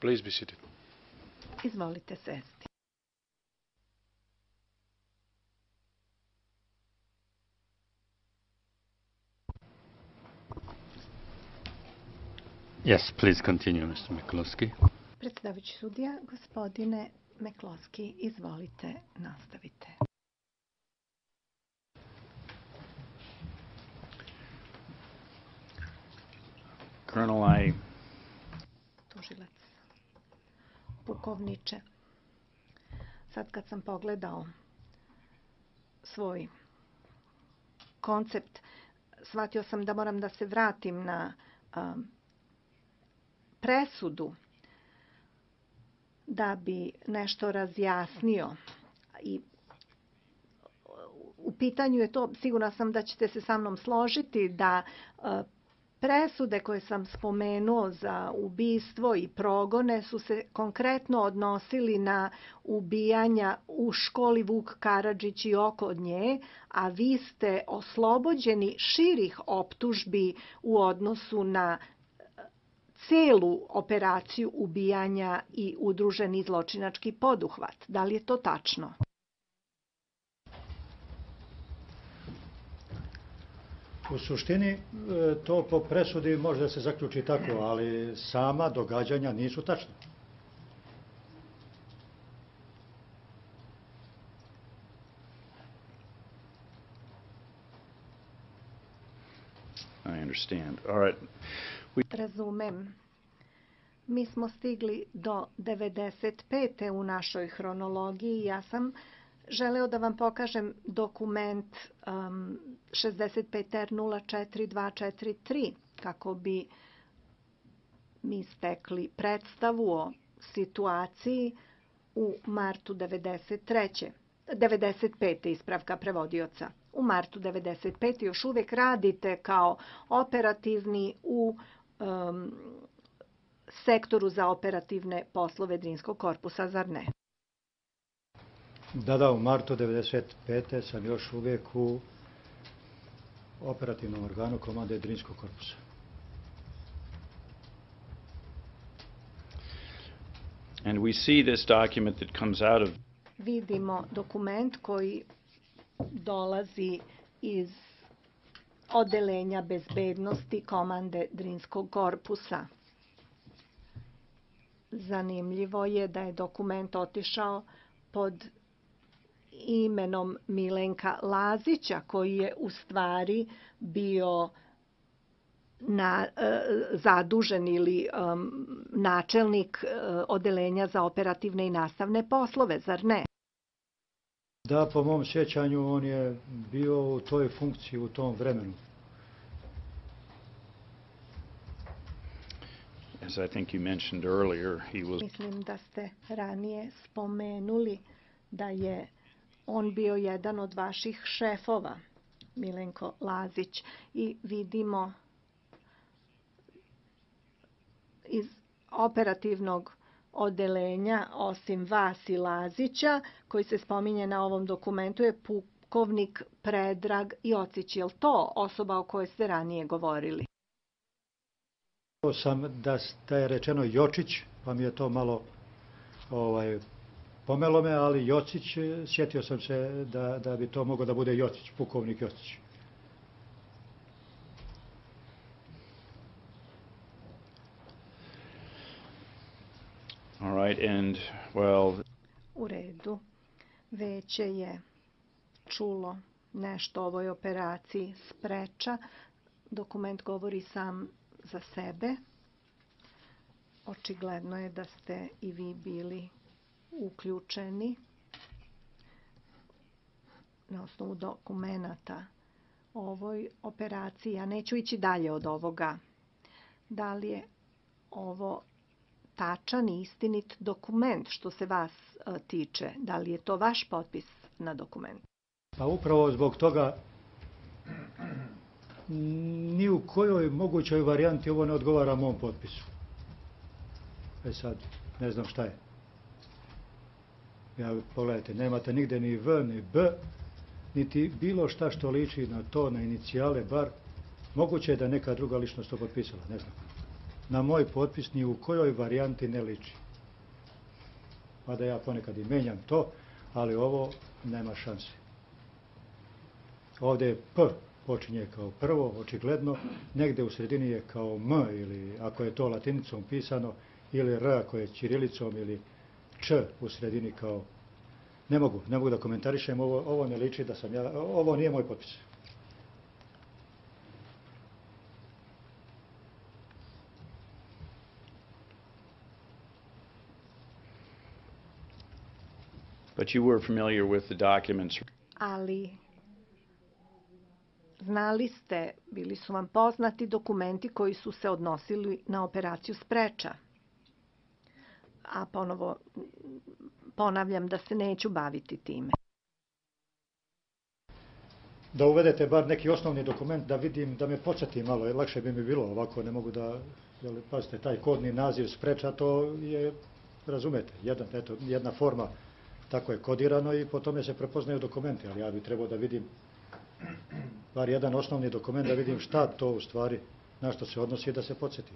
Please be seated. Izvolite sesti. Yes, please continue, Mr. Mikulski. Predstavajući sudija, gospodine Mekloski, izvolite, nastavite. Colonel, I Tužilac. Pukovniče, sad kad sam pogledao svoj koncept, shvatio sam da moram da se vratim na presudu da bi nešto razjasnio. I u pitanju je to, sigurna sam da ćete se sa mnom složiti, da presude koje sam spomenuo za ubistvo i progone su se konkretno odnosili na ubijanja u školi Vuk Karadžić i oko nje, a vi ste oslobođeni širih optužbi u odnosu na celu operaciju ubijanja i udruženi zločinački poduhvat. Da li je to tačno? U suštini e, to po presudi može da se zaključi tako, ali sama događanja nisu tačna. I understand. All right. Razumem. Mi smo stigli do 95. u našoj hronologiji. Ja sam želeo da vam pokažem dokument um, 65R04243 kako bi mi stekli predstavu o situaciji u martu 93. 95. ispravka prevodioca. U martu 95. još uvijek radite kao operativni u um, sektoru za operativne poslove Drinskog korpusa, zar ne? Da, da, u martu 95. sam još uvijek u operativnom organu komande Drinskog korpusa. And we see this document that comes out of Vidimo dokument koji dolazi iz odelenja bezbednosti komande Drinskog korpusa. Zanimljivo je da je dokument otišao pod imenom Milenka Lazića koji je u stvari bio na, e, zadužen ili um, načelnik e, odelenja za operativne i nastavne poslove, zar ne? Da, po mom sjećanju, on je bio u toj funkciji u tom vremenu. as I think you mentioned earlier, he was Mislim da ste ranije spomenuli da je on bio jedan od vaših šefova, Milenko Lazić, i vidimo iz operativnog odelenja, osim vas i Lazića, koji se spominje na ovom dokumentu, je pukovnik Predrag Jocić. Je li to osoba o kojoj ste ranije govorili? Sam da, da je rečeno Jočić, pa mi je to malo ovaj, pomelo me, ali Jocić, sjetio sam se da, da bi to mogao da bude Jocić, pukovnik Jocić. all right, and well, U redu. Veće je čulo nešto o ovoj operaciji spreča. Dokument govori sam za sebe. Očigledno je da ste i vi bili uključeni na osnovu dokumenata o ovoj operaciji. Ja neću ići dalje od ovoga. Da li je ovo tačan i istinit dokument što se vas e, tiče? Da li je to vaš potpis na dokumentu? Pa upravo zbog toga ni u kojoj mogućoj varijanti ovo ne odgovara mom potpisu. E sad, ne znam šta je. Ja, pogledajte, nemate nigde ni V, ni B, niti bilo šta što liči na to, na inicijale, bar moguće je da neka druga ličnost to potpisala, ne znam. na moj potpis ni u kojoj varijanti ne liči. Mada ja ponekad i menjam to, ali ovo nema šanse. Ovde je P počinje kao prvo, očigledno, negde u sredini je kao M ili ako je to latinicom pisano, ili R ako je ćirilicom ili Č u sredini kao... Ne mogu, ne mogu da komentarišem, ovo, ovo ne liči da sam ja, ovo nije moj potpis. But you were familiar with the documents. ali znali ste, bili su vam poznati dokumenti koji su se odnosili na operaciju Spreča. A ponovo ponavljam da se neću baviti time. Da uvedete bar neki osnovni dokument da vidim, da me podsjeti malo, jer lakše bi mi bilo ovako, ne mogu da, jel, pazite, taj kodni naziv spreča, to je, razumete, jedan, eto, jedna forma, tako je kodirano i po tome se prepoznaju dokumenti, ali ja bi trebao da vidim bar jedan osnovni dokument, da vidim šta to u stvari, na što se odnosi da se podsjeti.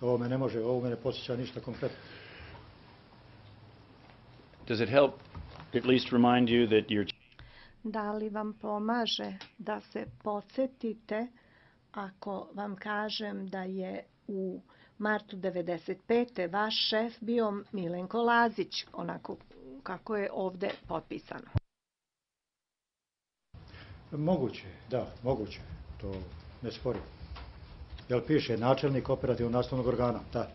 Ovo me ne može, ovo me ne podsjeća ništa konkretno. Does it help at least remind you that you're Da li vam pomaže da se podsjetite ako vam kažem da je u martu 95. vaš šef bio Milenko Lazić, onako kako je ovde potpisano? Moguće, da, moguće, to ne sporim. Jel piše načelnik operativnog nastavnog organa, da.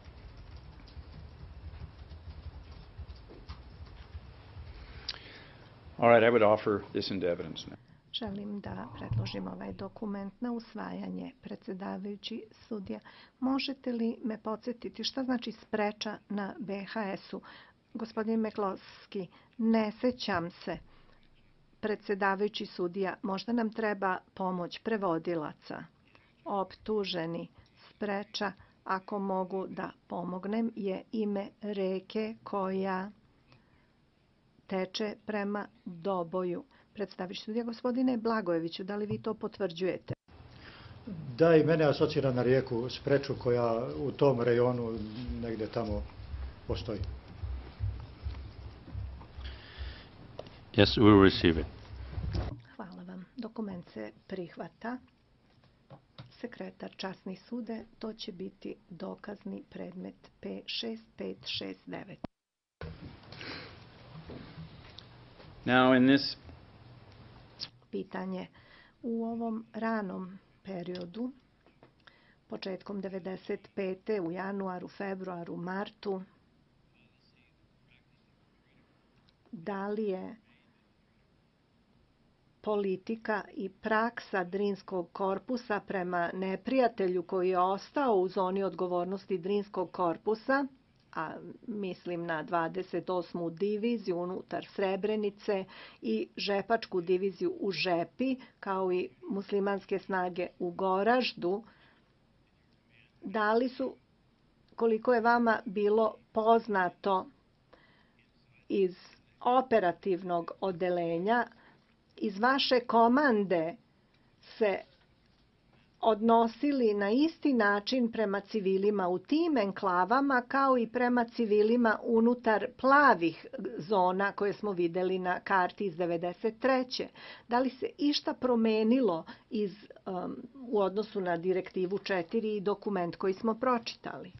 All right, I would offer this into evidence now. Želim da predložim ovaj dokument na usvajanje predsedavajući sudija. Možete li me podsjetiti šta znači spreča na BHS-u? Gospodin Meklovski, ne sećam se. Predsedavajući sudija, možda nam treba pomoć prevodilaca. Optuženi spreča, ako mogu da pomognem, je ime reke koja teče prema Doboju. Predstaviš sudija gospodine Blagojeviću, da li vi to potvrđujete? Da, i mene asocira na rijeku Spreču koja u tom rejonu negde tamo postoji. Yes, we will receive it. Hvala vam. Dokument se prihvata. Sekretar časni sude, to će biti dokazni predmet P6569. Now, in this pitanje. U ovom ranom periodu, početkom 95. u januaru, februaru, martu, da li je politika i praksa Drinskog korpusa prema neprijatelju koji je ostao u zoni odgovornosti Drinskog korpusa – a mislim na 28. diviziju unutar Srebrenice i Žepačku diviziju u Žepi, kao i muslimanske snage u Goraždu, da li su, koliko je vama bilo poznato iz operativnog odelenja, iz vaše komande se odnosili na isti način prema civilima u tim enklavama kao i prema civilima unutar plavih zona koje smo videli na karti iz 93. Da li se išta promenilo iz, um, u odnosu na direktivu 4 i dokument koji smo pročitali?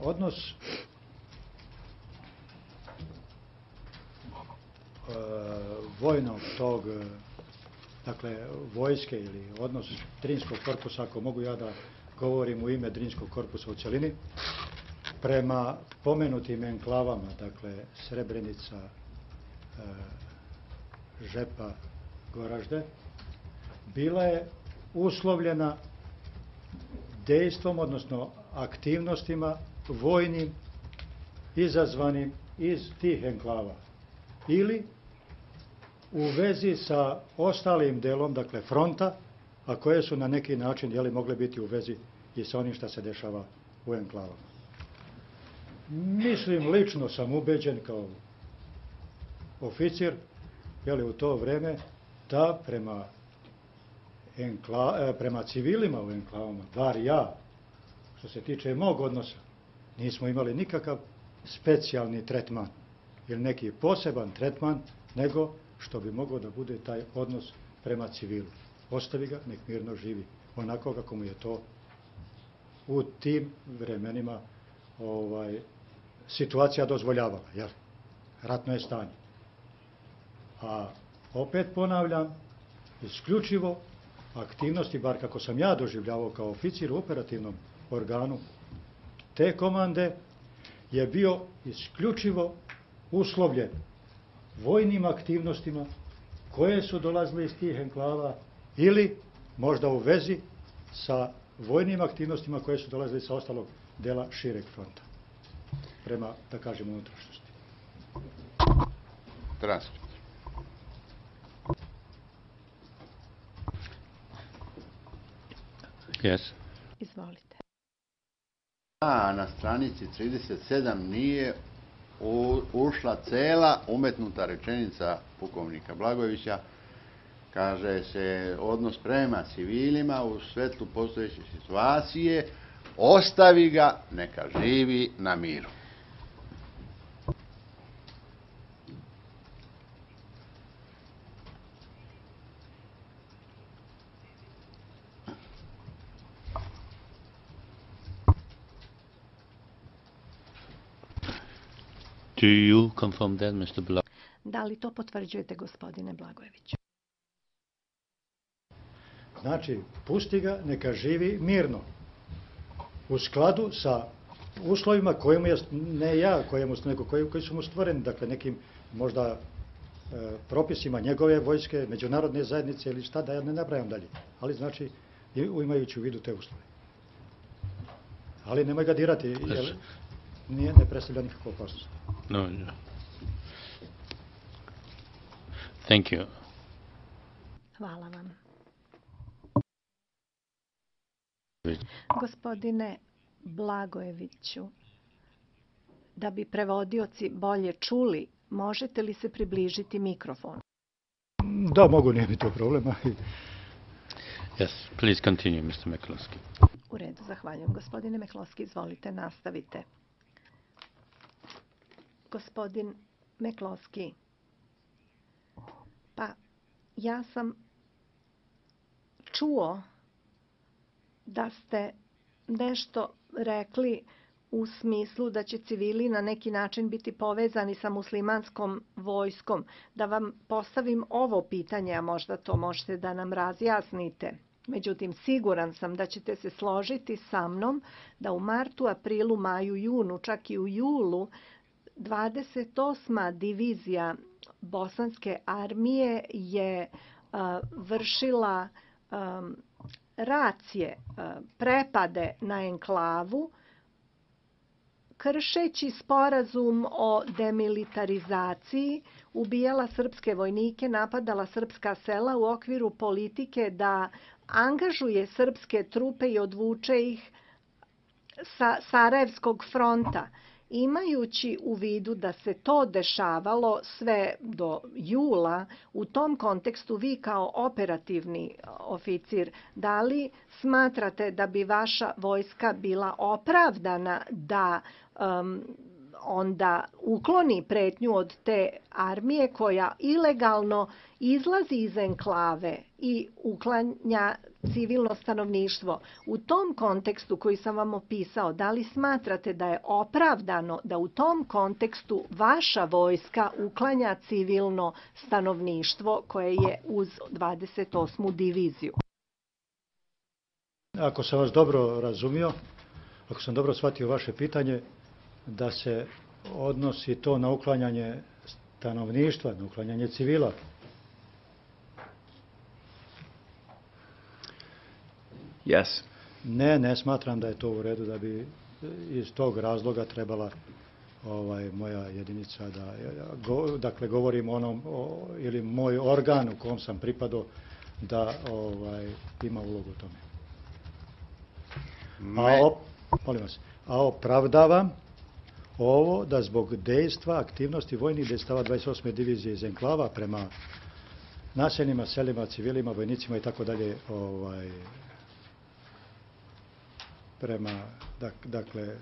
Odnos E, vojnog tog, e, dakle, vojske ili odnos Drinskog korpusa, ako mogu ja da govorim u ime Drinskog korpusa u celini, prema pomenutim enklavama, dakle, Srebrenica, e, Žepa, Goražde, bila je uslovljena dejstvom, odnosno aktivnostima vojnim izazvanim iz tih enklava ili u vezi sa ostalim delom, dakle fronta, a koje su na neki način jeli, mogle biti u vezi i sa onim što se dešava u enklavama. Mislim, lično sam ubeđen kao oficir, jeli, u to vreme, da prema, enkla, e, prema civilima u enklavama, bar ja, što se tiče mog odnosa, nismo imali nikakav specijalni tretman ili neki poseban tretman, nego što bi mogao da bude taj odnos prema civilu. Ostavi ga, nek mirno živi, onako kako mu je to u tim vremenima ovaj, situacija dozvoljavala, jel? Ratno je stanje. A opet ponavljam, isključivo aktivnosti, bar kako sam ja doživljavao kao oficir u operativnom organu te komande, je bio isključivo uslovljen vojnim aktivnostima koje su dolazile iz tih enklava ili možda u vezi sa vojnim aktivnostima koje su dolazile sa ostalog dela šireg fronta prema, da kažem, unutrašnjosti. Transcript. Yes. Izvolite. A na stranici 37 nije ušla cela umetnuta rečenica pukovnika Blagojevića, kaže se odnos prema civilima u svetlu postojeće situacije, ostavi ga, neka živi na miru. Do you confirm that, Mr. Block? Da li to potvrđujete, gospodine Blagojeviću? Znači, pusti ga, neka živi mirno. U skladu sa uslovima kojima je, ne ja, kojemu, nego koji, koji su mu stvoreni, dakle nekim možda e, propisima njegove vojske, međunarodne zajednice ili šta, da ja ne nabrajam dalje. Ali znači, i- imajući u vidu te uslove. Ali nemoj ga dirati, jer nije, ne predstavlja nikakvu opasnost. No, no. Thank you. Hvala vam. Gospodine Blagojeviću, da bi prevodioci bolje čuli, možete li se približiti mikrofonu? Da, mogu, nije mi to problema. Yes, please continue, Mr. McCloskey. U redu, zahvaljujem. Gospodine Mekloski, izvolite, nastavite. Gospodin Mekloski, ja sam čuo da ste nešto rekli u smislu da će civili na neki način biti povezani sa muslimanskom vojskom. Da vam postavim ovo pitanje, a možda to možete da nam razjasnite. Međutim, siguran sam da ćete se složiti sa mnom da u martu, aprilu, maju, junu, čak i u julu 28. divizija Bosanske armije je a, vršila am, racije, a, prepade na enklavu, kršeći sporazum o demilitarizaciji, ubijala srpske vojnike, napadala srpska sela u okviru politike da angažuje srpske trupe i odvuče ih sa Sarajevskog fronta. Imajući u vidu da se to dešavalo sve do jula, u tom kontekstu vi kao operativni oficir, da li smatrate da bi vaša vojska bila opravdana da um, onda ukloni pretnju od te armije koja ilegalno izlazi iz enklave i uklanja civilno stanovništvo. U tom kontekstu koji sam vam opisao, da li smatrate da je opravdano da u tom kontekstu vaša vojska uklanja civilno stanovništvo koje je uz 28. diviziju? Ako sam vas dobro razumio, ako sam dobro shvatio vaše pitanje, da se odnosi to na uklanjanje stanovništva, na uklanjanje civila. Yes. Ne, ne smatram da je to u redu da bi iz tog razloga trebala ovaj moja jedinica da go, dakle govorim onom o, ili moj organ u kom sam pripadao da ovaj ima ulogu u tome. A op, molim vas, a opravdavam ovo da zbog dejstva, aktivnosti vojnih dejstava 28. divizije iz Enklava prema naseljima, selima, civilima, vojnicima i tako dalje, ovaj, prema, dak, dakle,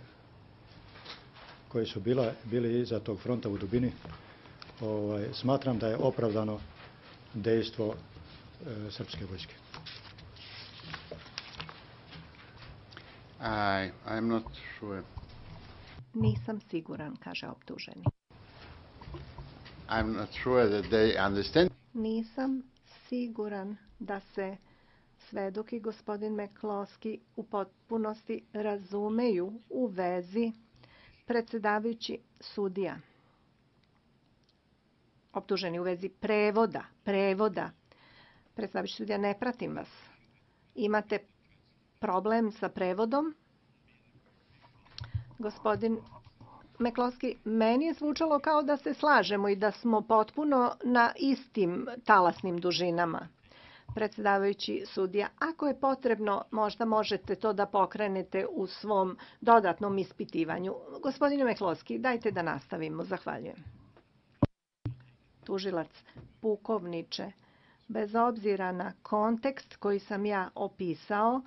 koji su bila, bili iza tog fronta u dubini, ovaj, smatram da je opravdano dejstvo e, srpske vojske. I, I'm not sure. Nisam siguran, kaže optuženi. I'm not sure that they understand. Nisam siguran da se svedok i gospodin Mekloski u potpunosti razumeju u vezi predsedavajući sudija. Optuženi u vezi prevoda, prevoda. Predsedavajući sudija, ne pratim vas. Imate problem sa prevodom? Gospodin Mekloski, meni je zvučalo kao da se slažemo i da smo potpuno na istim talasnim dužinama. Predsedavajući sudija, ako je potrebno, možda možete to da pokrenete u svom dodatnom ispitivanju. Gospodine Mekloski, dajte da nastavimo. Zahvaljujem. Tužilac, pukovniče, bez obzira na kontekst koji sam ja opisao,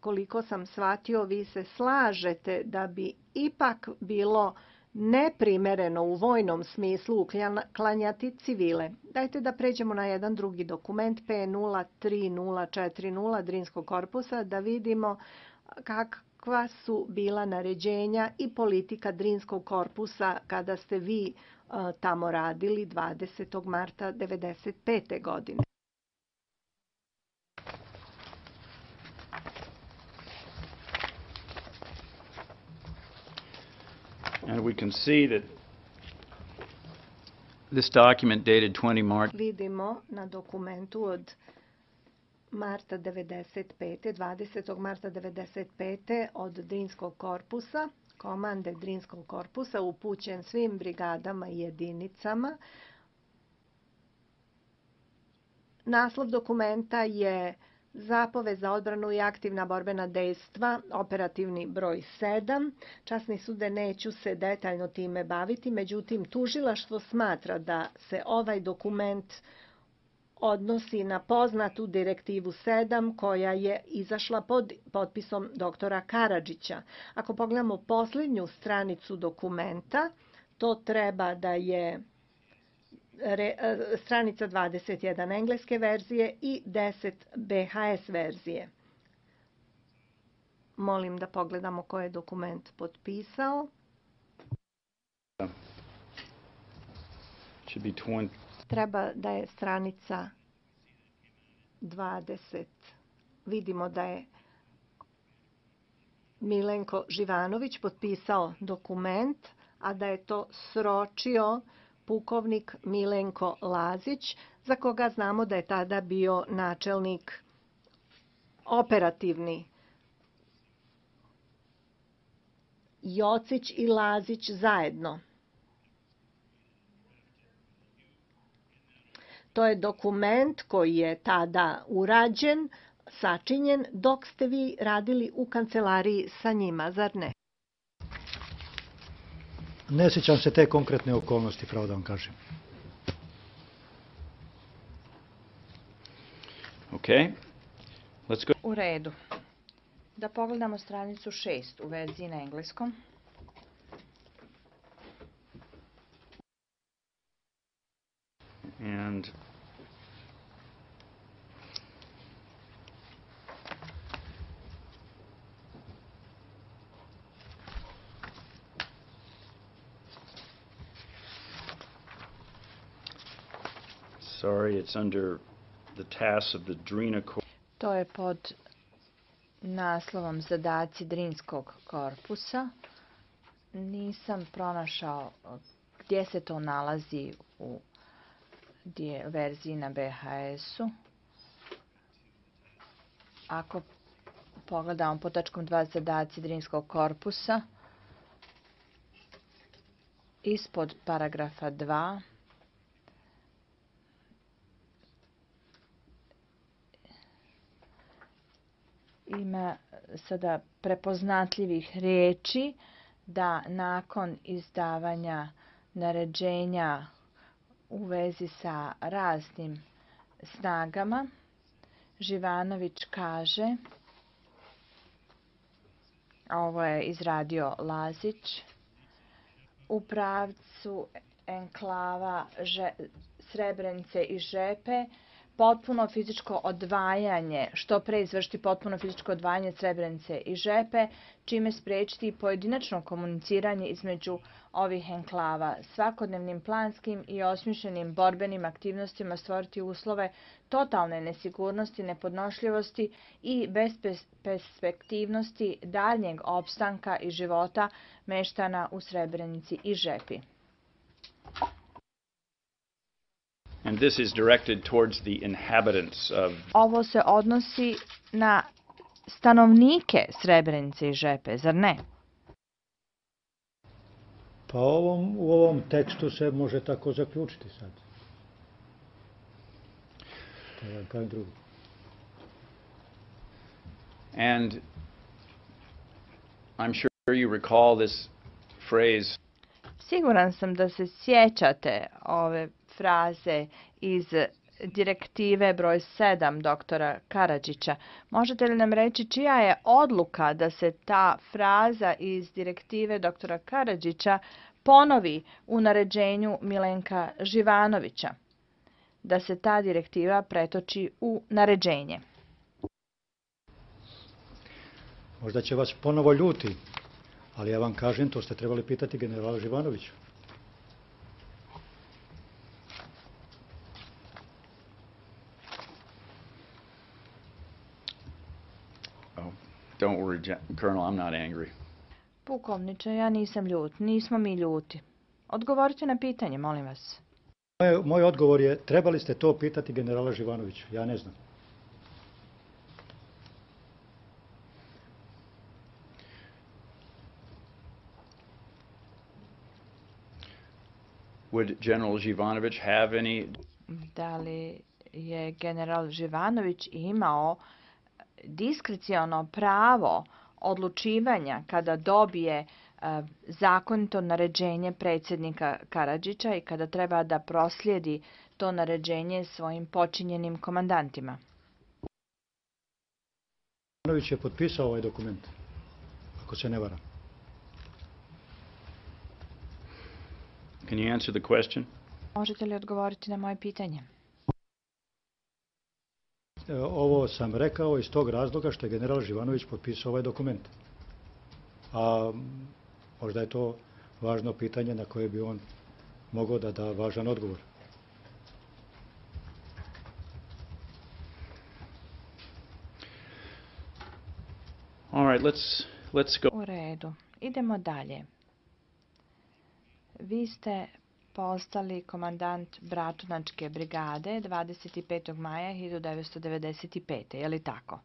koliko sam shvatio, vi se slažete da bi ipak bilo neprimereno u vojnom smislu uklanjati civile. Dajte da pređemo na jedan drugi dokument P03040 Drinskog korpusa da vidimo kakva su bila naređenja i politika Drinskog korpusa kada ste vi tamo radili 20. marta 1995. godine. And we can see that this document dated 20 March Vidimo na dokumentu od marta 95. 20. marta 95. od Drinskog korpusa, komande Drinskog korpusa upućen svim brigadama i jedinicama. Naslov dokumenta je Zapove za odbranu i aktivna borbena dejstva, operativni broj 7. Časni sude neću se detaljno time baviti, međutim tužilaštvo smatra da se ovaj dokument odnosi na poznatu direktivu 7 koja je izašla pod potpisom doktora Karadžića. Ako pogledamo posljednju stranicu dokumenta, to treba da je stranica 21 engleske verzije i 10 BHS verzije. Molim da pogledamo ko je dokument potpisao. should be 20 Treba da je stranica 20. Vidimo da je Milenko Živanović potpisao dokument, a da je to sročio pukovnik Milenko Lazić, za koga znamo da je tada bio načelnik operativni. Jocić i Lazić zajedno. To je dokument koji je tada urađen, sačinjen dok ste vi radili u kancelariji sa njima, zar ne? Ne sjećam se te konkretne okolnosti, pravo da vam kažem. Okay. Let's go. U redu. Da pogledamo stranicu 6 u verziji na engleskom. And sorry, it's under the tasks of the Drina. To je pod naslovom Zadaci Drinskog korpusa. Nisam pronašao gdje se to nalazi u verziji na BHS-u. Ako pogledamo po tačkom 2 zadaci Drinskog korpusa, ispod paragrafa 2 ima sada prepoznatljivih reči da nakon izdavanja naređenja u vezi sa raznim snagama, Živanović kaže, ovo je izradio Lazić, u pravcu enklava Srebrenice i Žepe potpuno fizičko odvajanje, što pre izvršiti potpuno fizičko odvajanje Srebrenice i Žepe, čime spriječiti pojedinačno komuniciranje između ovih enklava, svakodnevnim planskim i osmišljenim borbenim aktivnostima stvoriti uslove totalne nesigurnosti, nepodnošljivosti i besperspektivnosti daljnjeg opstanka i života meštana u Srebrenici i Žepi. And this is directed towards the inhabitants of Ovo se odnosi na stanovnike Srebrenice i Žepe, zar ne? Pa ovom, u ovom tekstu se može tako zaključiti sad. To je kao i drugo. And I'm sure you recall this phrase, Siguran sam da se sjećate ove fraze iz direktive broj 7 doktora Karadžića. Možete li nam reći čija je odluka da se ta fraza iz direktive doktora Karadžića ponovi u naređenju Milenka Živanovića? Da se ta direktiva pretoči u naređenje. Možda će vas ponovo ljuti, ali ja vam kažem, to ste trebali pitati generala Živanovića. Don't worry, Gen- Colonel, I'm not angry. Pukovniče, ja nisam ljut, nismo mi ljuti. Odgovorite na pitanje, molim vas. Moj, moj odgovor je, trebali ste to pitati generala Živanovića, ja ne znam. Would General Živanović have any Da li je general Živanović imao diskreciono pravo odlučivanja kada dobije e, zakonito naređenje predsjednika Karadžića i kada treba da proslijedi to naređenje svojim počinjenim komandantima. Živanović je potpisao ovaj dokument, ako se ne varam. Can you answer the question? Možete li odgovoriti na moje pitanje? E, Ovo sam rekao iz tog razloga što je general Živanović potpisao ovaj dokument. A možda je to važno pitanje na koje bi on mogao da da važan odgovor. All right, let's let's go. U redu. Idemo dalje. Vi ste postali komandant Bratunačke brigade 25. maja 1995. Je li tako?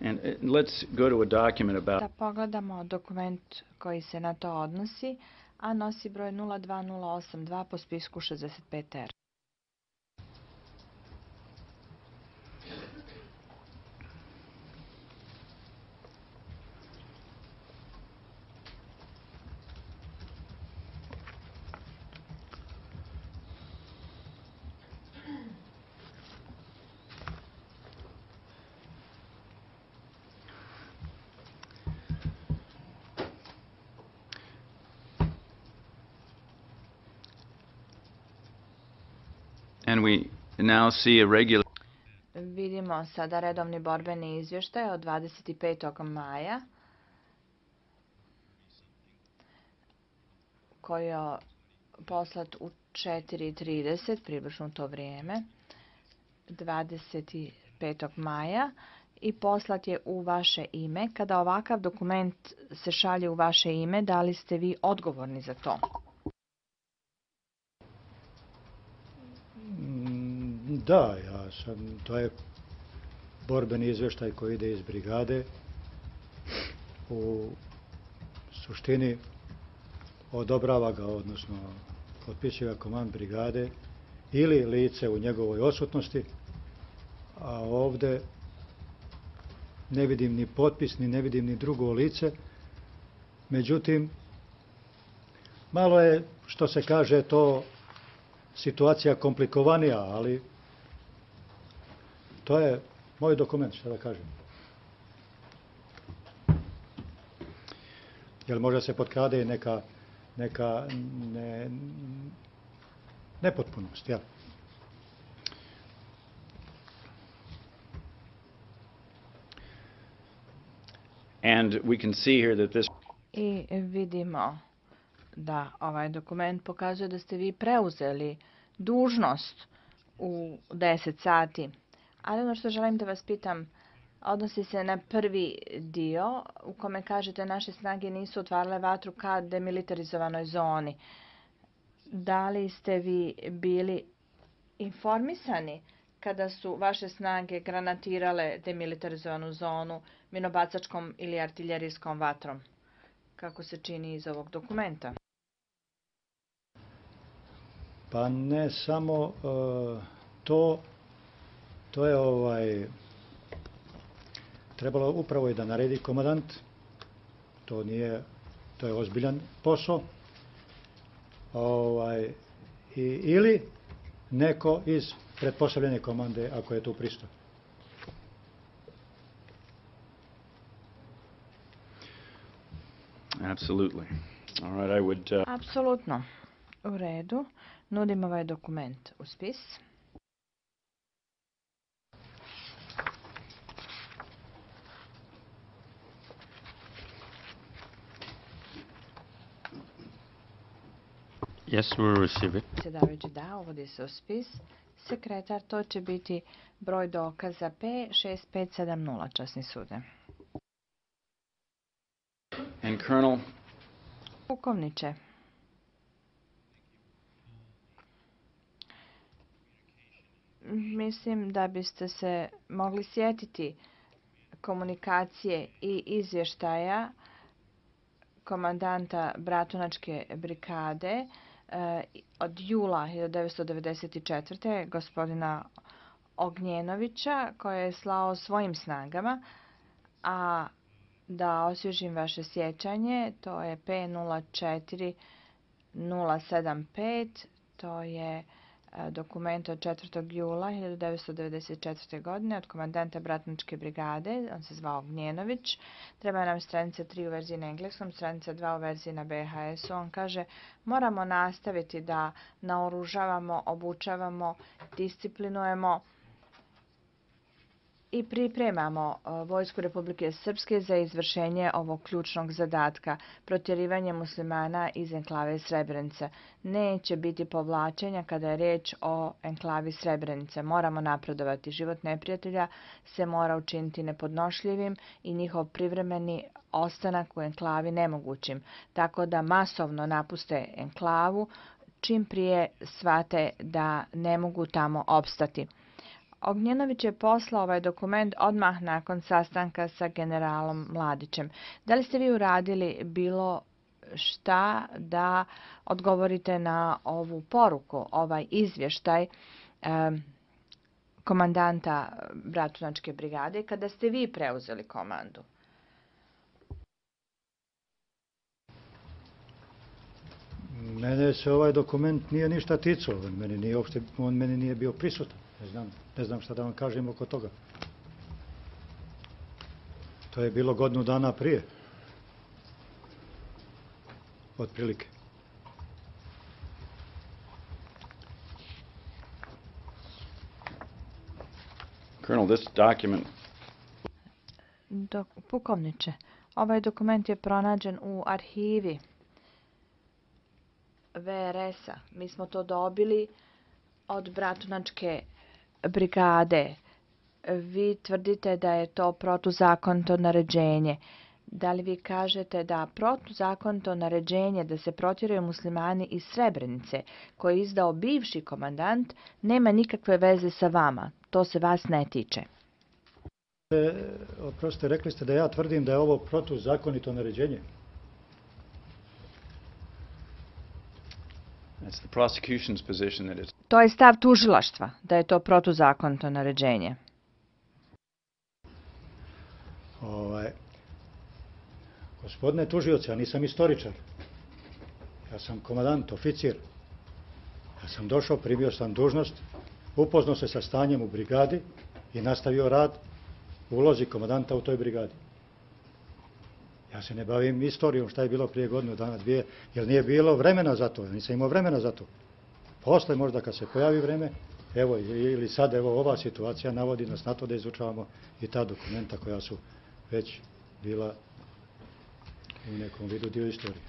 And uh, let's go to a document about Da pogledamo dokument koji se na to odnosi, a nosi broj 02082 po spisku 65R. And we now see a regular Vidimo sada redovni borbeni izvještaj od 25. maja koji je poslat u 4.30, približno to vrijeme, 25. maja i poslat je u vaše ime. Kada ovakav dokument se šalje u vaše ime, da li ste vi odgovorni za to? Mm, Da, ja sam, to je borbeni izveštaj koji ide iz brigade. U suštini odobrava ga, odnosno potpisuje ga komand brigade ili lice u njegovoj odsutnosti, a ovde ne vidim ni potpis, ni ne vidim ni drugo lice, Međutim, malo je, što se kaže, to situacija komplikovanija, ali to je moj dokument, što da kažem. Jer možda se potkrade i neka, neka ne, nepotpunost, jel? And we can see here that this I vidimo da ovaj dokument pokazuje da ste vi preuzeli dužnost u 10 sati. Ali ono što želim da vas pitam odnosi se na prvi dio u kome kažete naše snage nisu otvarale vatru ka demilitarizovanoj zoni. Da li ste vi bili informisani kada su vaše snage granatirale demilitarizovanu zonu minobacačkom ili artiljerijskom vatrom? Kako se čini iz ovog dokumenta? Pa ne samo e, to, to je ovaj, trebalo upravo i da naredi komandant, to nije, to je ozbiljan posao, ovaj, i, ili neko iz pretpostavljene komande ako je tu pristup. absolutely. All right, I would uh, Apsolutno. U redu. Nudim ovaj dokument u spis. Yes, we'll receive it. Predsjedavajući da, uvodi se u spis. Sekretar, to će biti broj dokaza P6570, časni sude. and Colonel, Pukovniče. Mislim da biste se mogli sjetiti komunikacije i izvještaja komandanta Bratunačke brigade od jula 1994. gospodina Ognjenovića koje je slao svojim snagama, a da osvježim vaše sjećanje, to je P04075, to je e, dokument od 4. jula 1994. godine od komandanta Bratničke brigade, on se zvao Gnjenović. Treba nam stranica 3 u verziji na engleskom, stranica 2 u verziji na BHS-u. On kaže, moramo nastaviti da naoružavamo, obučavamo, disciplinujemo, i pripremamo e, Vojsku Republike Srpske za izvršenje ovog ključnog zadatka, protjerivanje muslimana iz enklave Srebrenica. Neće biti povlačenja kada je riječ o enklavi Srebrenice. Moramo napredovati. Život neprijatelja se mora učiniti nepodnošljivim i njihov privremeni ostanak u enklavi nemogućim, tako da masovno napuste enklavu čim prije shvate da ne mogu tamo opstati. Ognjenović je poslao ovaj dokument odmah nakon sastanka sa generalom Mladićem. Da li ste vi uradili bilo šta da odgovorite na ovu poruku, ovaj izvještaj komandanta Bratunačke brigade kada ste vi preuzeli komandu? Mene se ovaj dokument nije ništa ticao, meni nije, on meni nije bio prisutan. Ne znam, ne znam šta da vam kažem oko toga. To je bilo godinu dana prije. Otprilike. Colonel, this document Dok, pukovniče, ovaj dokument je pronađen u arhivi VRS-a. Mi smo to dobili od Bratunačke brigade. Vi tvrdite da je to protuzakonito naređenje. Da li vi kažete da protuzakonito naređenje da se protjeraju muslimani iz Srebrenice, koje je izdao bivši komandant, nema nikakve veze sa vama? To se vas ne tiče. E, oprostite, rekli ste da ja tvrdim da je ovo protuzakonito naređenje. That's the prosecution's position that it's To je stav tužilaštva, da je to protuzakonito naređenje. Ovaj, Gospodine tužioce, ja nisam istoričar. Ja sam komadant, oficir. Ja sam došao, primio sam dužnost, upoznao se sa stanjem u brigadi i nastavio rad u ulozi komadanta u toj brigadi. Ja se ne bavim istorijom šta je bilo prije godinu dana, dvije, jer nije bilo vremena za to, nisam imao vremena za to. Posle možda kad se pojavi vreme, evo ili sad evo ova situacija navodi nas na to da izučavamo i ta dokumenta koja su već bila u nekom vidu dio istorije.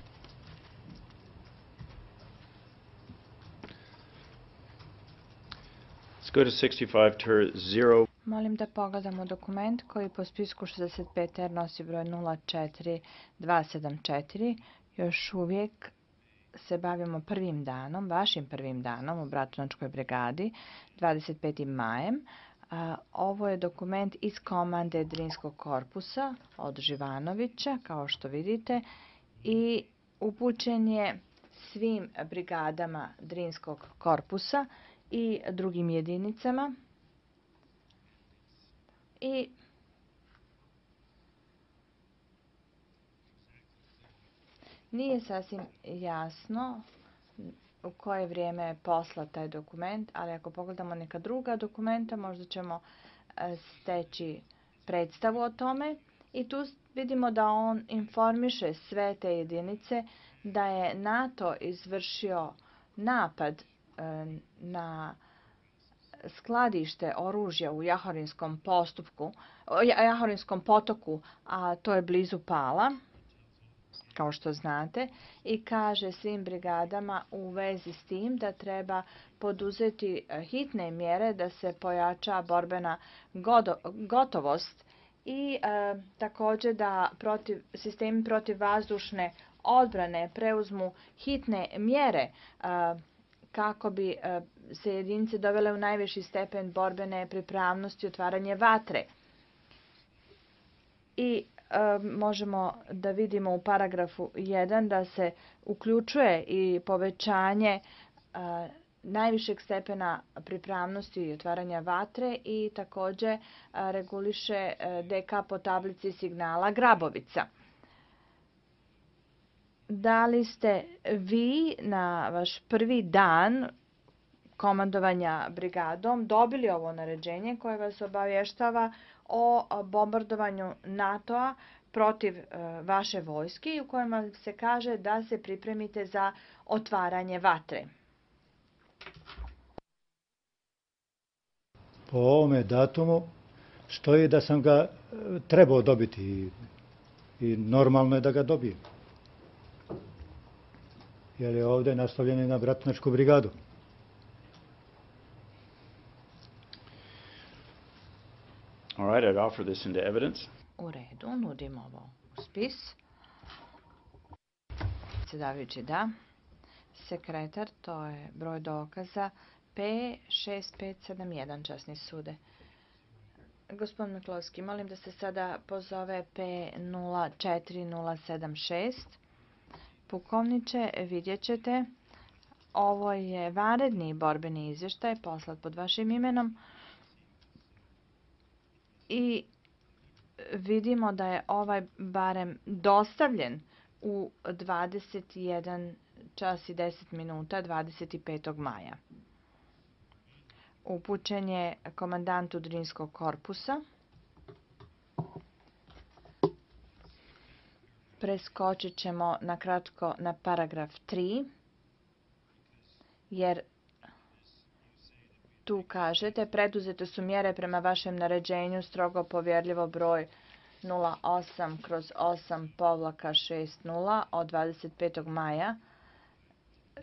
Let's go to 65 tur 0. Molim da pogledamo dokument koji po spisku 65R nosi broj 04274. Još uvijek se bavimo prvim danom, vašim prvim danom u Bratunačkoj brigadi, 25. majem. Ovo je dokument iz komande Drinskog korpusa od Živanovića, kao što vidite, i upućen je svim brigadama Drinskog korpusa i drugim jedinicama. I nije sasvim jasno u koje vrijeme je poslat taj dokument, ali ako pogledamo neka druga dokumenta, možda ćemo e, steći predstavu o tome. I tu vidimo da on informiše sve te jedinice da je NATO izvršio napad e, na skladište oružja u Jahorinskom potoku, a to je blizu Pala, kao što znate, i kaže svim brigadama u vezi s tim da treba poduzeti e, hitne mjere da se pojača borbena gotovost i e, također da protiv, sistemi protivvazdušne odbrane preuzmu hitne mjere e, kako bi se jedinice dovele u najviši stepen borbene pripravnosti otvaranje vatre. I možemo da vidimo u paragrafu 1 da se uključuje i povećanje e, najvišeg stepena pripravnosti i otvaranja vatre i također reguliše DK po tablici signala Grabovica. Da li ste vi na vaš prvi dan komandovanja brigadom dobili ovo naređenje koje vas obavještava o bombardovanju NATO-a protiv e, vaše vojske u kojem se kaže da se pripremite za otvaranje vatre. Po ovome datumu stoji da sam ga e, trebao dobiti i normalno je da ga dobijem jer je ovde nastavljen na Bratnačku brigadu. All right, I'd offer this into evidence. U redu, nudim ovo u spis. Predsjedavajući da. Sekretar, to je broj dokaza P6571, časni sude. Gospodin Miklovski, molim da se sada pozove P04076. Pukovniče, vidjet ćete, ovo je varedni borbeni izvještaj poslat pod vašim imenom i vidimo da je ovaj barem dostavljen u 21 čas i 10 minuta 25. maja. Upućen je komandantu Drinskog korpusa. Preskočit ćemo na kratko na paragraf 3, jer tu kažete preduzete su mjere prema vašem naređenju strogo povjerljivo broj 08 kroz 8 povlaka 60 od 25. maja.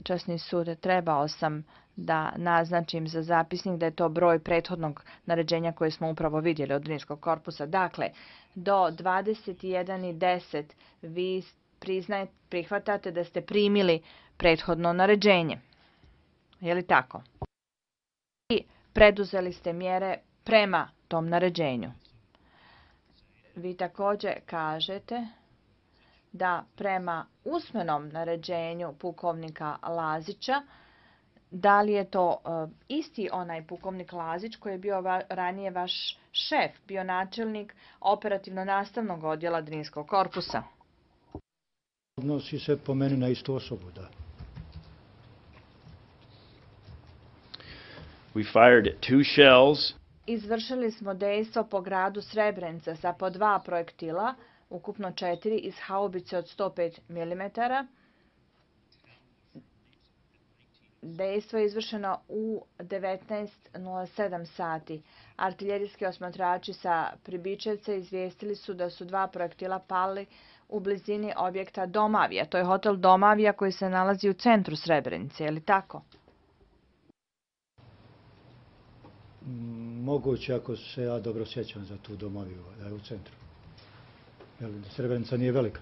Časni sud trebao sam da naznačim za zapisnik da je to broj prethodnog naređenja koje smo upravo vidjeli od Rimskog korpusa. Dakle, do 21.10 vi prihvatate da ste primili prethodno naređenje. Je li tako? Preduzeli ste mjere prema tom naređenju. Vi također kažete da prema usmenom naređenju pukovnika Lazića da li je to e, isti onaj pukovnik Lazić koji je bio ranije vaš šef, bio načelnik operativno-nastavnog odjela Drinskog korpusa? Odnosi se po meni na istu osobu, da. We fired two shells Izvršili smo dejstvo po gradu Srebrenica sa po dva projektila, ukupno četiri iz haubice od 105 mm. Dejstvo je izvršeno u 19.07 sati. Artiljerijski osmatrači sa Pribičevca izvijestili su da su dva projektila pali u blizini objekta Domavija. To je hotel Domavija koji se nalazi u centru Srebrenice, je li tako? Moguće ako se ja dobro sjećam za tu domoviju, da je u centru. Jer Srebrenica nije velika.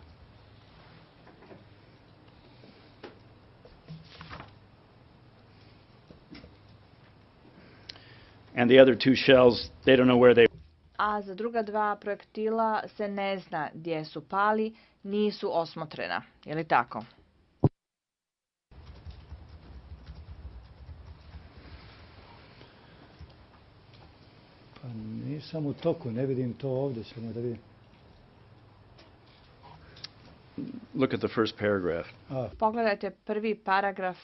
and the other two shells, they don't know where they a za druga dva projektila se ne zna gdje su pali, nisu osmotrena. Je li tako? Nisam u toku, ne vidim to ovdje, samo da vidim. look at the first paragraph. A, Pogledajte prvi paragraf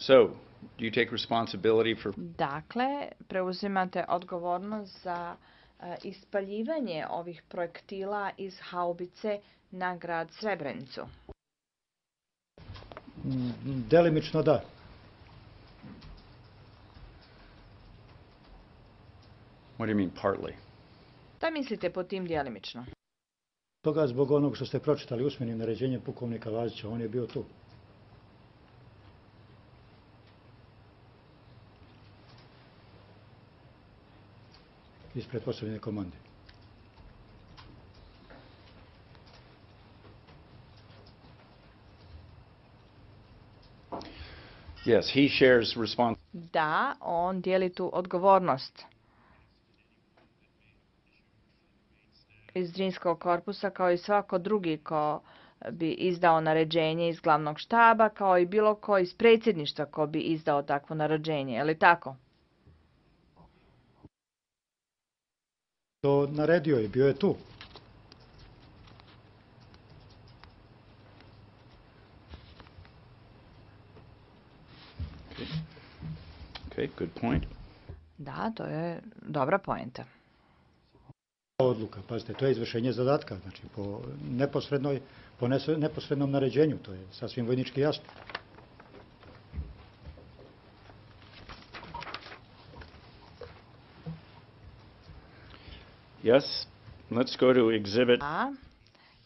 So, do you take responsibility for Dakle, preuzimate odgovornost za ispaljivanje ovih projektila iz haubice na grad Srebrenicu. mm, delimično da. what do you mean partly? Šta mislite po tim djelimično? Toga zbog onog što ste pročitali usmenim naređenjem pukovnika Lazića, on je bio tu. Ispred postavljene komande. Yes, he shares Da, on dijeli tu odgovornost. Iz Drinskog korpusa kao i svako drugi ko bi izdao naređenje iz glavnog štaba, kao i bilo ko iz predsjedništva ko bi izdao takvo naređenje, je li tako? To naredio je, bio je tu. Okay, good point. Da, to je dobra poenta. Odluka, pazite, to je izvršenje zadatka, znači po neposrednoj, po neposrednom naređenju, to je sasvim vojnički jasno. Yes, let's go to exhibit A,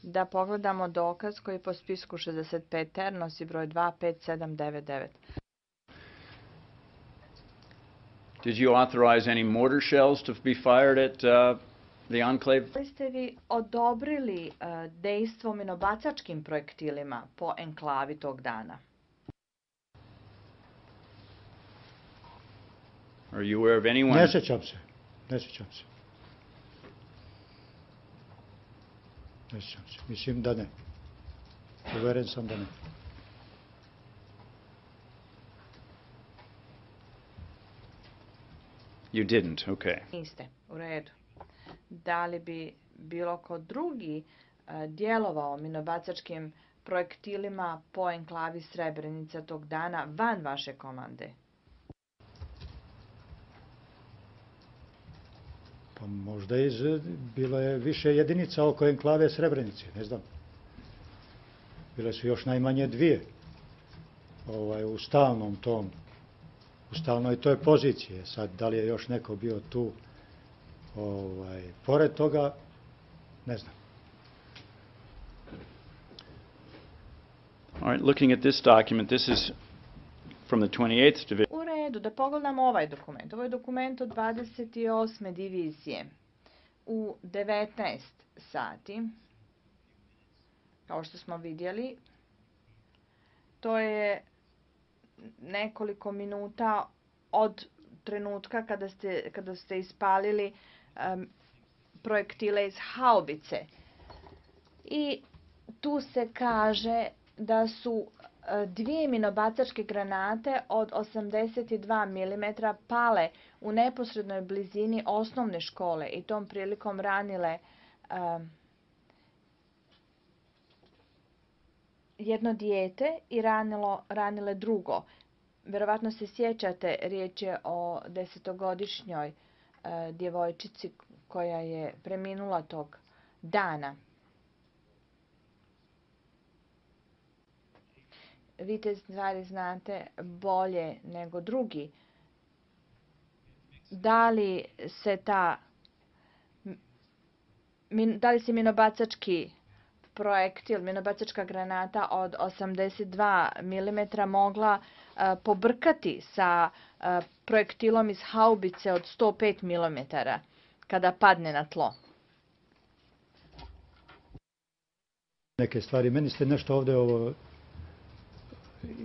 da pogledamo dokaz koji po spisku 65 ter nosi broj 25799. Did you authorize any mortar shells to be fired at uh, the enclave? Da li ste vi odobrili e, dejstvo minobacačkim projektilima po enklavi tog dana? Are you aware of anyone? Ne sjećam se, ne sjećam se. Ne sjećam se, mislim da ne. Uveren sam da ne. You didn't, okay. Niste, u redu. Da li bi bilo ko drugi e, djelovao minobacačkim projektilima po enklavi Srebrenica tog dana van vaše komande? Pa možda iz, bilo je više jedinica oko enklave Srebrenice, ne znam. Bile su još najmanje dvije ovaj, u stalnom tom, u stalnoj toj poziciji. Sad, da li je još neko bio tu, ovaj, pored toga, ne znam. All right, looking at this document, this is from the 28th Division. Redu, da pogledamo ovaj dokument. Ovo je dokument od 28. divizije. U 19 sati, kao što smo vidjeli, to je nekoliko minuta od trenutka kada ste, kada ste ispalili projektile iz haubice. I tu se kaže da su dvije minobacačke granate od 82 mm pale u neposrednoj blizini osnovne škole i tom prilikom ranile jedno dijete i ranile drugo. Verovatno se sjećate, riječ je o desetogodišnjoj e, djevojčici koja je preminula tog dana. Vi te stvari znate bolje nego drugi. Da li se ta da li se minobacački projektil, minobacačka granata od 82 mm mogla e, pobrkati sa e, projektilom iz haubice od 105 mm kada padne na tlo. neke stvari. Meni ste nešto ovdje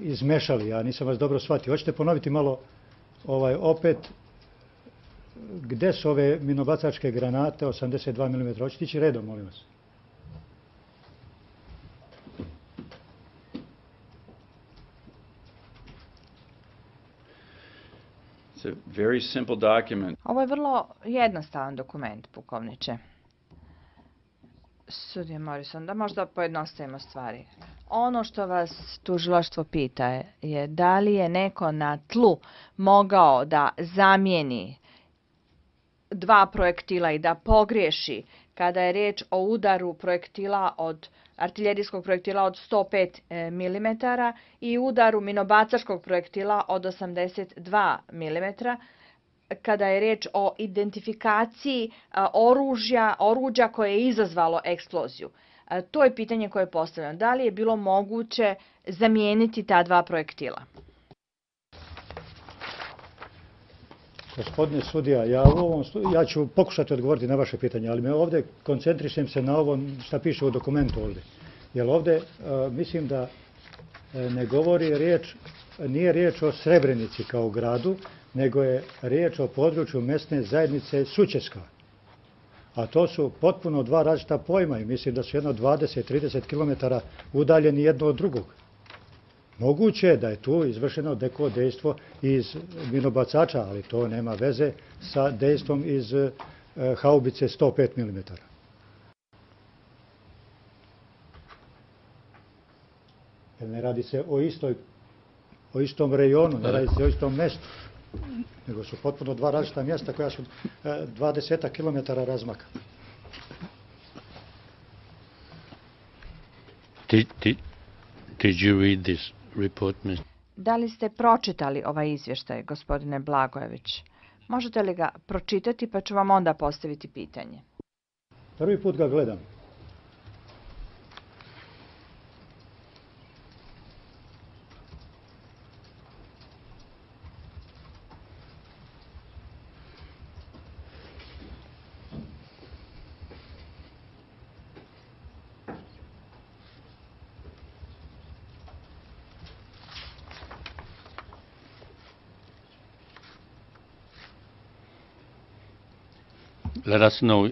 izmešali, ja nisam vas dobro shvatio. Hoćete ponoviti malo ovaj opet gde su ove minobacačke granate 82 mm? Hoćete ići redom, molim vas. It's a very simple document. Ovo je vrlo jednostavan dokument, pukovniče. Sudje Morrison, da možda pojednostavimo stvari. Ono što vas tužilaštvo pita je, da li je neko na tlu mogao da zamijeni dva projektila i da pogriješi kada je riječ o udaru projektila od artiljerijskog projektila od 105 mm i udaru minobacačkog projektila od 82 mm kada je riječ o identifikaciji oružja, oruđa koje je izazvalo eksploziju. A, to je pitanje koje je postavljeno. Da li je bilo moguće zamijeniti ta dva projektila? Gospodine sudija, ja ću pokušati odgovoriti na vaše pitanje, ali me ovdje koncentrišem se na ovo što piše u dokumentu ovdje. Jer ovdje e, mislim da e, ne govori riječ, nije riječ o Srebrenici kao gradu, nego je riječ o području mesne zajednice Sučeska. A to su potpuno dva različita pojma i mislim da su jedno 20-30 km udaljeni jedno od drugog. Moguće je da je tu izvršeno neko dejstvo iz minobacača, ali to nema veze sa dejstvom iz e, haubice 105 mm. Jer ne radi se o istoj o istom rejonu, ne radi se o istom mestu, nego su potpuno dva različita mjesta koja su e, 20 km razmaka. Did, did, did you read this report, Mr. Da li ste pročitali ovaj izvještaj, gospodine Blagojević? Možete li ga pročitati pa ću vam onda postaviti pitanje. Prvi put ga gledam. Let us know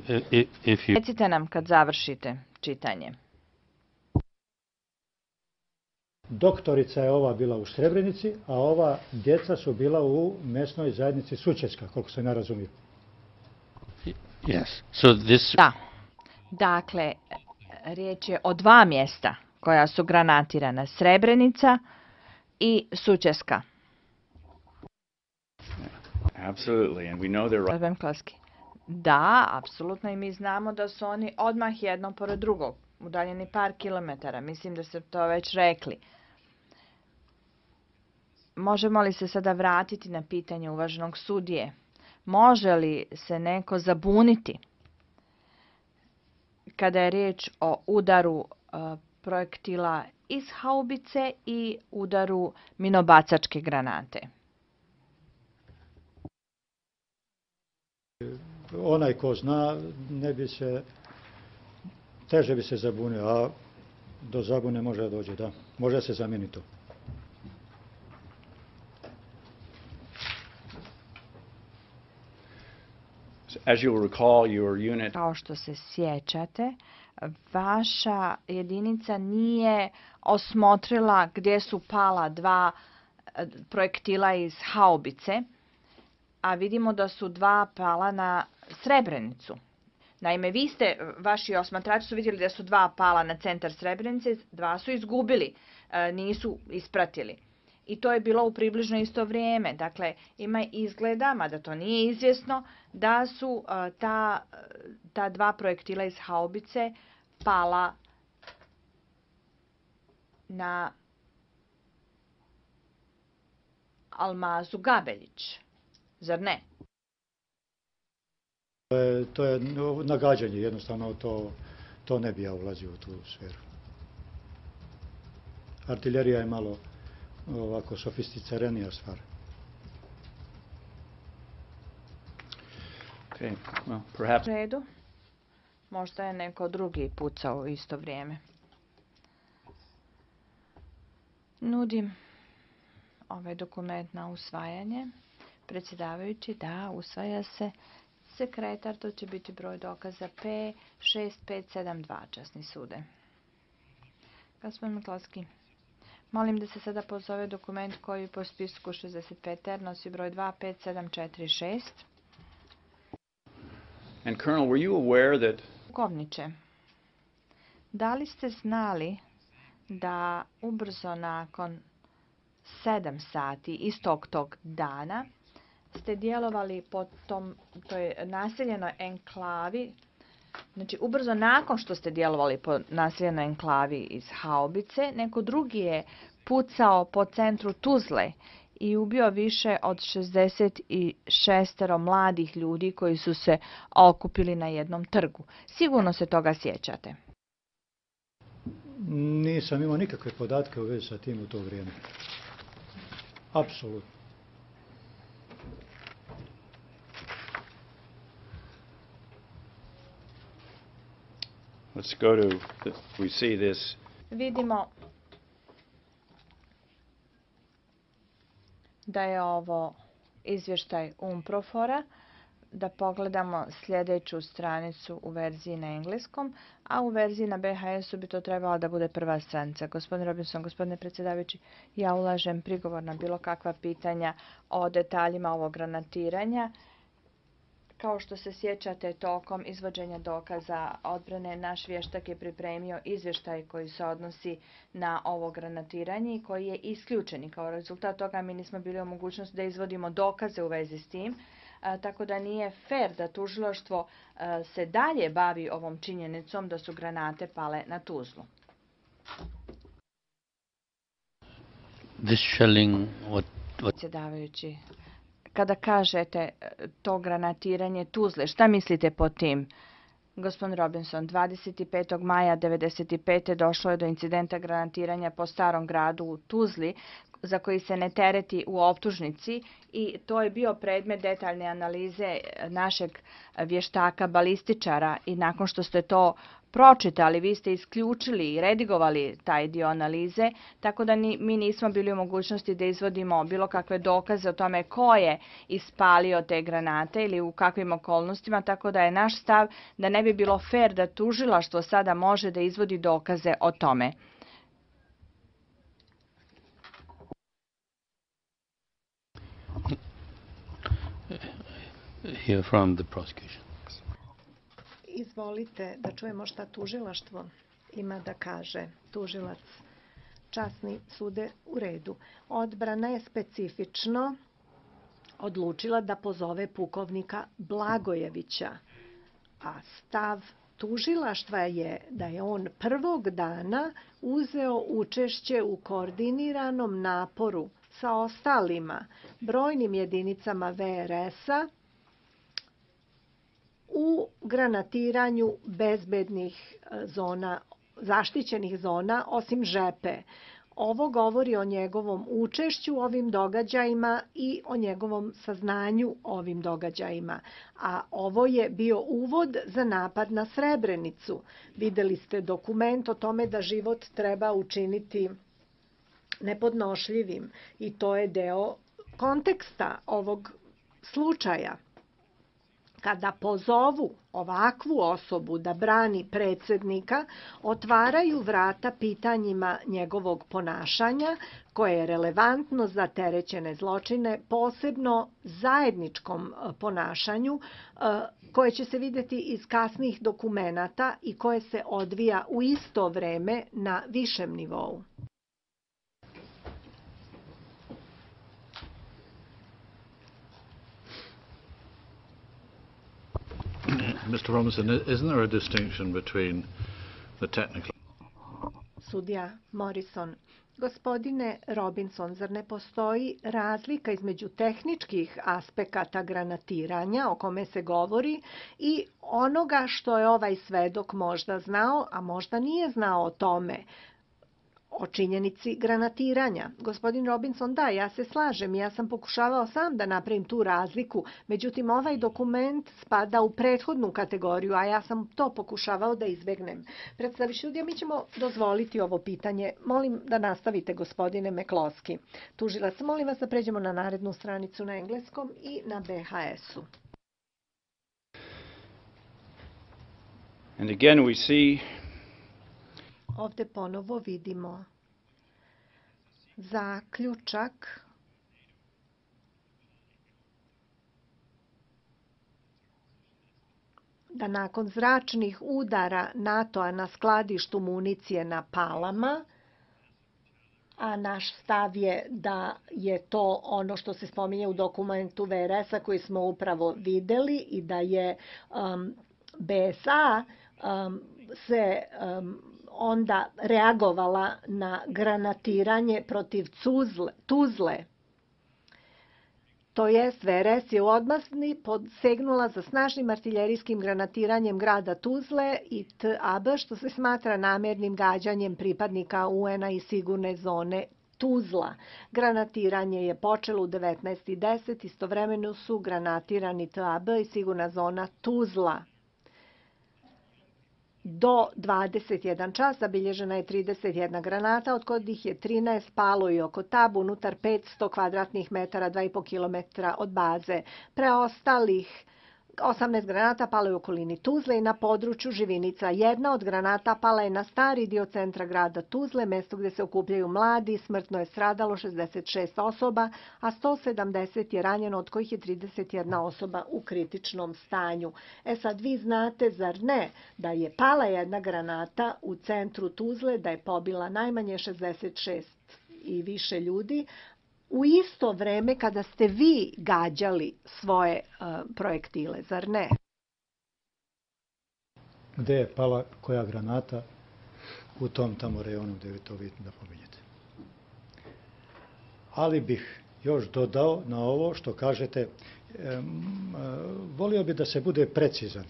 if you Recite nam kad završite čitanje. Doktorica je ova bila u Srebrenici, a ova djeca su bila u mesnoj zajednici Sučeska, koliko. Yes. So this Da. Dakle, riječ je o dva mjesta koja su granatirana. Srebrenica i Sučeska. Absolutely, and we know they're right. Gospodin Klaski. Da, apsolutno i mi znamo da su oni odmah jedno pored drugog, udaljeni par kilometara. Mislim da ste to već rekli. Možemo li se sada vratiti na pitanje uvaženog sudije? Može li se neko zabuniti kada je riječ o udaru e, projektila iz haubice i udaru minobacačke granate? Onaj ko zna, ne bi se, teže bi se zabunio, a do zabune može da dođe, da. Može se zamijeniti to. As you'll recall, your unit Kao što se sjećate, vaša jedinica nije osmotrila gdje su pala dva e, projektila iz haubice, a vidimo da su dva pala na Srebrenicu. Naime, vi ste, vaši osmatrači su vidjeli da su dva pala na centar Srebrenice, dva su izgubili, e, nisu ispratili. I to je bilo u približno isto vrijeme. Dakle, ima izgleda, mada to nije izvjesno, da su e, ta, ta dva projektila iz haubice pala na Almazu Gabeljić. Zar ne? To je, to je nagađanje, jednostavno to, to ne bi ja ulazio u tu sferu. Artiljerija je malo ovako sofisticiranija stvar. Okay, well, perhaps U redu. Možda je neko drugi pucao u isto vrijeme. Nudim ovaj dokument na usvajanje. Predsjedavajući da usvaja se sekretar, to će biti broj dokaza P6572, časni sude. Gospodin Miklovski, molim da se sada pozove dokument koji po spisku 65R nosi broj 25746. And Colonel, were you aware that Pukovniče, da li ste znali da ubrzo nakon 7 sati istog tog dana ste djelovali po tom, toj naseljenoj enklavi, znači ubrzo nakon što ste djelovali po naseljenoj enklavi iz Haubice, neko drugi je pucao po centru Tuzle i ubio više od 66 mladih ljudi koji su se okupili na jednom trgu. Sigurno se toga sjećate. Nisam imao nikakve podatke u vezi sa tim u to vrijeme. Apsolutno. Let's go to the, we see this Vidimo da je ovo izvještaj Umprofora, da pogledamo sljedeću stranicu u verziji na engleskom, a u verziji na BHS-u bi to trebala da bude prva stranica. Gospodin Robinson, gospodine predsjedavajući, ja ulažem prigovor na bilo kakva pitanja o detaljima ovog granatiranja. Kao što se sjećate, tokom izvođenja dokaza odbrane, naš vještak je pripremio izvještaj koji se odnosi na ovo granatiranje i koji je isključen. I kao rezultat toga mi nismo bili u mogućnosti da izvodimo dokaze u vezi s tim, a, tako da nije fair da tužilaštvo a, se dalje bavi ovom činjenicom da su granate pale na Tuzlu. This shelling, what, what kada kažete e, to granatiranje Tuzle, šta mislite po tim? Gospodin Robinson, 25. maja 1995. došlo je do incidenta granatiranja po starom gradu u Tuzli, za koji se ne tereti u optužnici i to je bio predmet detaljne analize našeg vještaka balističara i nakon što ste to pročitali, vi ste isključili i redigovali taj dio analize, tako da ni, mi nismo bili u mogućnosti da izvodimo bilo kakve dokaze o tome ko je ispalio te granate ili u kakvim okolnostima, tako da je naš stav da ne bi bilo fair da tužilaštvo sada može da izvodi dokaze o tome. Hear from the prosecution. Izvolite da čujemo šta tužilaštvo ima da kaže. Tužilac časni sude u redu. Odbrana je specifično odlučila da pozove pukovnika Blagojevića, a stav tužilaštva je da je on prvog dana uzeo učešće u koordiniranom naporu sa ostalima brojnim jedinicama VRS-a u granatiranju bezbednih e, zona, zaštićenih zona, osim žepe. Ovo govori o njegovom učešću u ovim događajima i o njegovom saznanju ovim događajima. A ovo je bio uvod za napad na Srebrenicu. Videli ste dokument o tome da život treba učiniti nepodnošljivim i to je deo konteksta ovog slučaja. Kada pozovu ovakvu osobu da brani predsjednika, otvaraju vrata pitanjima njegovog ponašanja koje je relevantno za terećene zločine, posebno zajedničkom e, ponašanju e, koje će se vidjeti iz kasnih dokumenata i koje se odvija u isto vreme na višem nivou. Mr. Robinson, isn't there a distinction between the technical Sudija Morrison, gospodine Robinson, zar ne postoji razlika između tehničkih aspekata granatiranja o kome se govori i onoga što je ovaj svedok možda znao, a možda nije znao o tome, o činjenici granatiranja. Gospodin Robinson, da, ja se slažem, ja sam pokušavao sam da napravim tu razliku, međutim ovaj dokument spada u prethodnu kategoriju, a ja sam to pokušavao da izbegnem. Predstaviš sudija, mi ćemo dozvoliti ovo pitanje. Molim da nastavite, gospodine Mekloski. Tužilac, molim vas da pređemo na narednu stranicu na engleskom i na BHS-u. And again we see Ovde ponovo vidimo. Zaključak. Da nakon zračnih udara NATO-a na skladištu municije na Palama, a naš stav je da je to ono što se spominje u dokumentu VRS-a koji smo upravo videli i da je um, BSA um, se um, onda reagovala na granatiranje protiv Tuzle. Tuzle. To jest, VRS je u odmasni podsegnula za snažnim artiljerijskim granatiranjem grada Tuzle i TAB, što se smatra namjernim gađanjem pripadnika UN-a i sigurne zone Tuzla. Granatiranje je počelo u 19.10. Istovremeno su granatirani TAB i sigurna zona Tuzla do 21 čas zabilježena je 31 granata, od kojih je 13 palo i oko tabu unutar 500 kvadratnih metara, 2,5 km od baze. Preostalih 18 granata palo u okolini Tuzle i na području Živinica. Jedna od granata pala je na stari dio centra grada Tuzle, mesto gdje se okupljaju mladi. Smrtno je stradalo 66 osoba, a 170 je ranjeno, od kojih je 31 osoba u kritičnom stanju. E sad vi znate, zar ne, da je pala jedna granata u centru Tuzle, da je pobila najmanje 66 i više ljudi, u isto vreme kada ste vi gađali svoje uh, projektile, zar ne? Gde je pala koja granata u tom tamo rejonu gde vi to vidite da pominjete. Ali bih još dodao na ovo što kažete, em, volio bi da se bude precizan.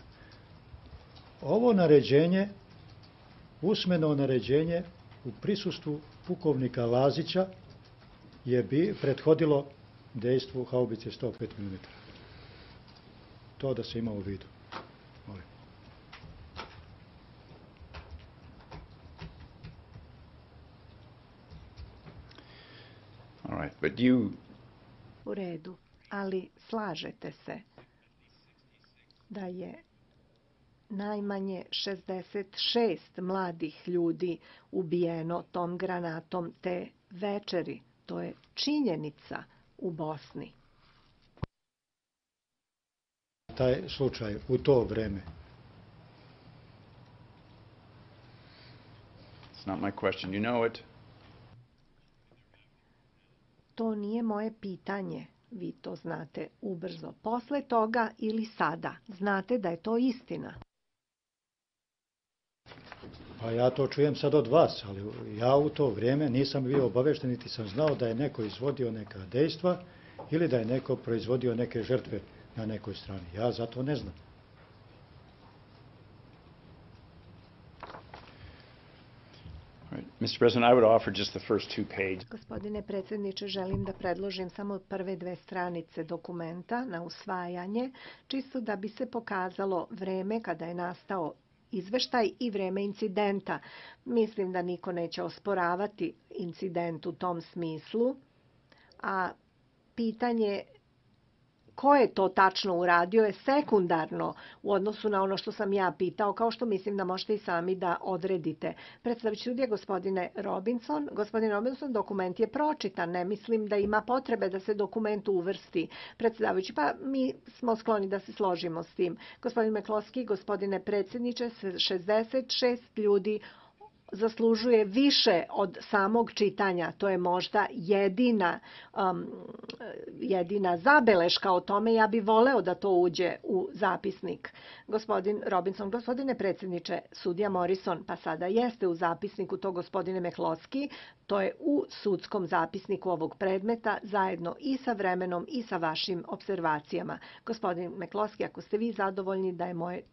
Ovo naređenje, usmeno naređenje u prisustvu pukovnika Lazića, je bi prethodilo dejstvu haubice 105 mm. To da se ima u vidu. Molim. All right, but you U redu, ali slažete se da je najmanje 66 mladih ljudi ubijeno tom granatom te večeri To je činjenica u Bosni. Taj slučaj u to vreme. It's not my question. You know it. To nije moje pitanje. Vi to znate ubrzo. Posle toga ili sada. Znate da je to istina. Pa ja to čujem sad od vas, ali ja u to vrijeme nisam bio obavešten, niti sam znao da je neko izvodio neka dejstva ili da je neko proizvodio neke žrtve na nekoj strani. Ja zato ne znam. Mr. President, I would offer just the first two pages. Gospodine predsjedniče, želim da predložim samo prve dve stranice dokumenta na usvajanje, čisto da bi se pokazalo vreme kada je nastao izveštaj i vreme incidenta. Mislim da niko neće osporavati incident u tom smislu, a pitanje ko je to tačno uradio je sekundarno u odnosu na ono što sam ja pitao, kao što mislim da možete i sami da odredite. Predstavit sudija gospodine Robinson. Gospodin Robinson, dokument je pročitan. Ne mislim da ima potrebe da se dokument uvrsti. Predstavljajući, pa mi smo skloni da se složimo s tim. Gospodin Mekloski, gospodine predsjedniče, 66 ljudi zaslužuje više od samog čitanja. To je možda jedina, um, jedina zabeleška o tome. Ja bi voleo da to uđe u zapisnik. Gospodin Robinson, gospodine predsjedniče, sudija Morrison, pa sada jeste u zapisniku to gospodine Mekloski, to je u sudskom zapisniku ovog predmeta zajedno i sa vremenom i sa vašim observacijama. Gospodin Mekloski, ako ste vi zadovoljni da je moje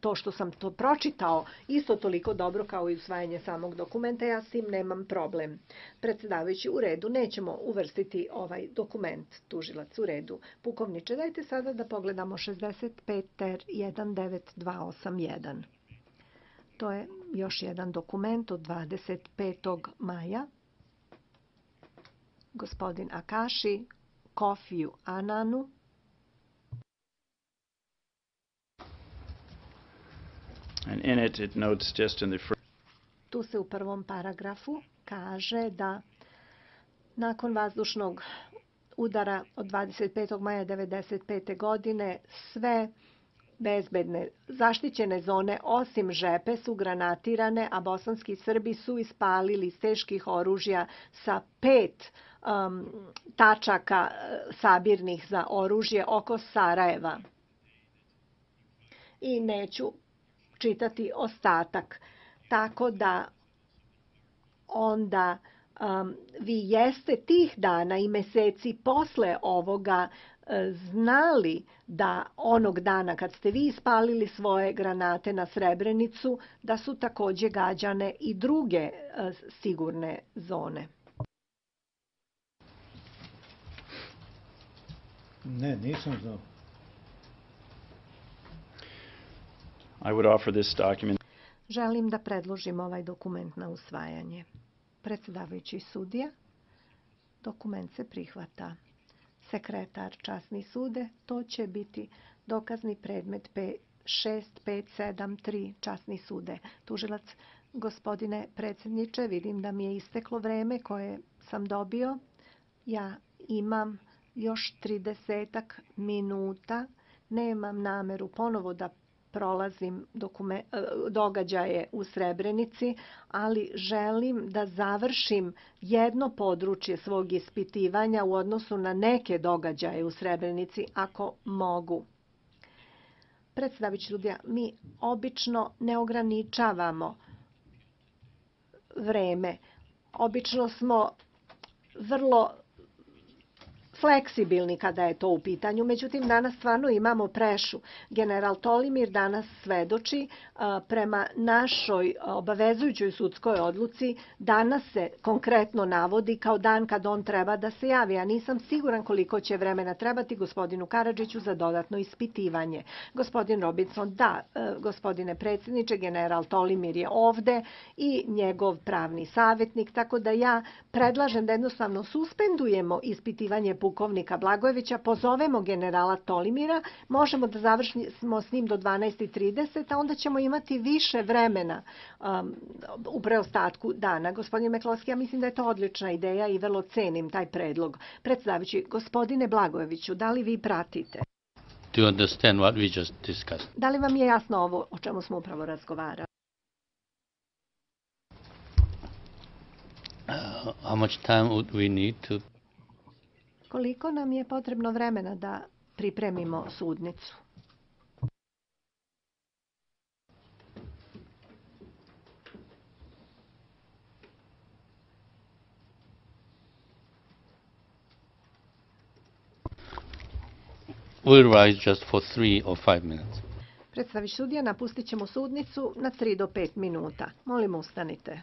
to što sam to pročitao isto toliko dobro kao i usvajanje samog dokumenta, ja s tim nemam problem. Predsjedavajući u redu, nećemo uvrstiti ovaj dokument, tužilac u redu. Pukovniče, dajte sada da pogledamo 65 ter 19281. To je još jedan dokument od 25. maja. Gospodin Akaši, Kofiju Ananu, And in it, it notes just in the first Tu se u prvom paragrafu kaže da nakon vazdušnog udara od 25. maja 1995. godine sve bezbedne zaštićene zone osim žepe su granatirane, a bosanski Srbi su ispalili teških oružja sa pet um, tačaka uh, sabirnih za oružje oko Sarajeva. I neću čitati ostatak. Tako da onda um, vi jeste tih dana i meseci posle ovoga e, znali da onog dana kad ste vi ispalili svoje granate na Srebrenicu, da su takođe gađane i druge e, sigurne zone. Ne, nisam znao. I would offer this document Želim da predložim ovaj dokument na usvajanje. Predsjedavajući sudija, dokument se prihvata. Sekretar časni sude, to će biti dokazni predmet 6573 časni sude. Tužilac, gospodine predsjedniče, vidim da mi je isteklo vreme koje sam dobio. Ja imam još 30 minuta. Nemam nameru ponovo da prolazim dokume, događaje u Srebrenici, ali želim da završim jedno područje svog ispitivanja u odnosu na neke događaje u Srebrenici, ako mogu. Predstavić ljudja, mi obično ne ograničavamo vreme. Obično smo vrlo fleksibilni kada je to u pitanju. Međutim, danas stvarno imamo prešu. General Tolimir danas svedoči prema našoj obavezujućoj sudskoj odluci. Danas se konkretno navodi kao dan kad on treba da se javi. Ja nisam siguran koliko će vremena trebati gospodinu Karadžiću za dodatno ispitivanje. Gospodin Robinson, da, e, gospodine predsjedniče, general Tolimir je ovde i njegov pravni savjetnik, tako da ja predlažem da jednostavno suspendujemo ispitivanje pukovnika Blagojevića, pozovemo generala Tolimira, možemo da završimo s njim do 12.30, a onda ćemo imati više vremena um, u preostatku dana. Gospodin Meklovski, ja mislim da je to odlična ideja i vrlo cenim taj predlog. Predstavići, gospodine Blagojeviću, da li vi pratite? Do you understand what we just discussed? Da li vam je jasno ovo o čemu smo upravo razgovarali? Uh, how much time would we need to Koliko nam je potrebno vremena da pripremimo sudnicu? We'll rise just for three or five minutes. Predstaviš sudija, napustit ćemo sudnicu na 3 do 5 minuta. Molim ustanite.